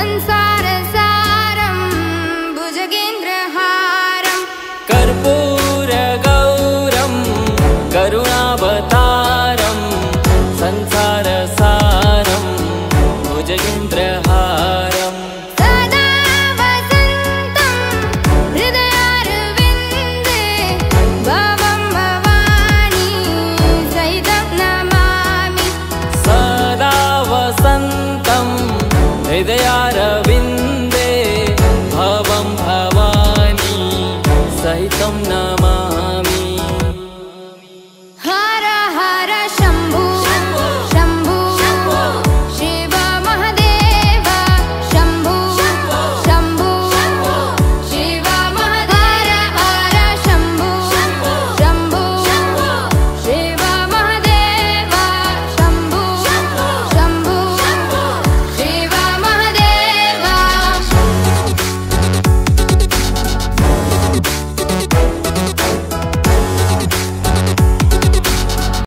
संसारसारं भुजगेन्द्रहारम् कर्पूरगौरं करुणावतारं संसारसारं भुजगेन्द्रहारम् हृदयारविन्दे भवं भवानी सहितं न